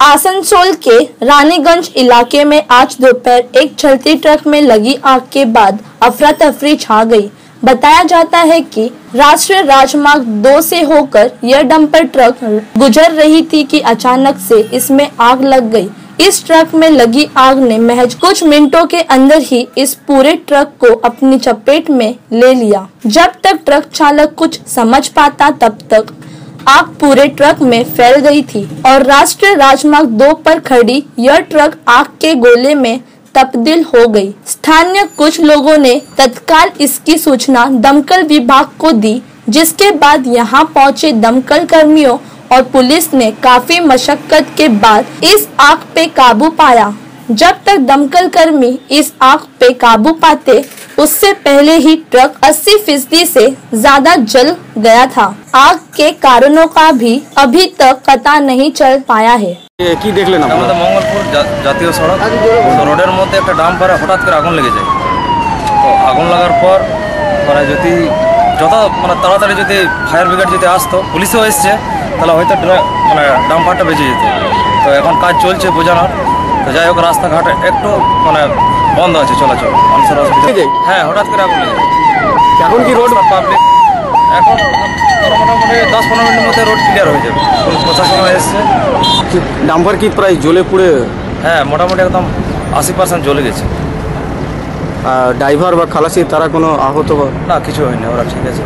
आसनसोल के रानीगंज इलाके में आज दोपहर एक चलती ट्रक में लगी आग के बाद अफरा तफरी छा गई। बताया जाता है कि राष्ट्रीय राजमार्ग दो से होकर यह डंपर ट्रक गुजर रही थी कि अचानक से इसमें आग लग गई। इस ट्रक में लगी आग ने महज कुछ मिनटों के अंदर ही इस पूरे ट्रक को अपनी चपेट में ले लिया जब तक ट्रक चालक कुछ समझ पाता, तब तक आग पूरे ट्रक में फैल गई थी और राष्ट्रीय राजमार्ग दो पर खड़ी यह ट्रक आग के गोले में तब्दील हो गई। स्थानीय कुछ लोगों ने तत्काल इसकी सूचना दमकल विभाग को दी, जिसके बाद यहाँ पहुँचे दमकल कर्मियों और पुलिस ने काफी मशक्कत के बाद इस आग पे काबू पाया जब तक दमकल कर्मी इस आग पे काबू पाते उससे पहले ही ट्रक 80 फीसदी से ज्यादा जल गया था आग के कारणों का भी अभी तक पता नहीं चल पाया है এ, কি দেখলেন আপনারা আমাদের মঙ্গলপুর জা- জাতীয় সড়ক তো রোডের মধ্যে একটা ডাম্পারে হঠাৎ করে আগুন লেগে যায় তো আগুন লাগার পর মানে যদি যত মানে তাড়াতাড়ি যদি ফায়ার ব্রিগেড যদি আসতো পুলিশও এসছে তাহলে হয়তো মানে ডাম্পারটা বেঁচে যেত। তো এখন কাজ চলছে বোঝানোর। তো যাই হোক রাস্তাঘাট একটু মানে বন্ধ আছে চলাচল। মানুষের অসুবিধা। হ্যাঁ হঠাৎ করে আগুন লেগে এখন কি রোড পাবলিক এখন মোটামুটি দশ পনেরো মিনিটের মধ্যে রোড ক্লিয়ার হয়ে যাবে। পুলিশ প্রশাসনও এসছে। ডাম্পার কি প্রায় জ্বলে পুড়ে? হ্যাঁ মোটামুটি একদম আশি পার্সেন্ট জ্বলে গেছে। ড্রাইভার বা খালাসি তারা কোনো আহত না কিছু হয়নি ওরা ঠিক আছে।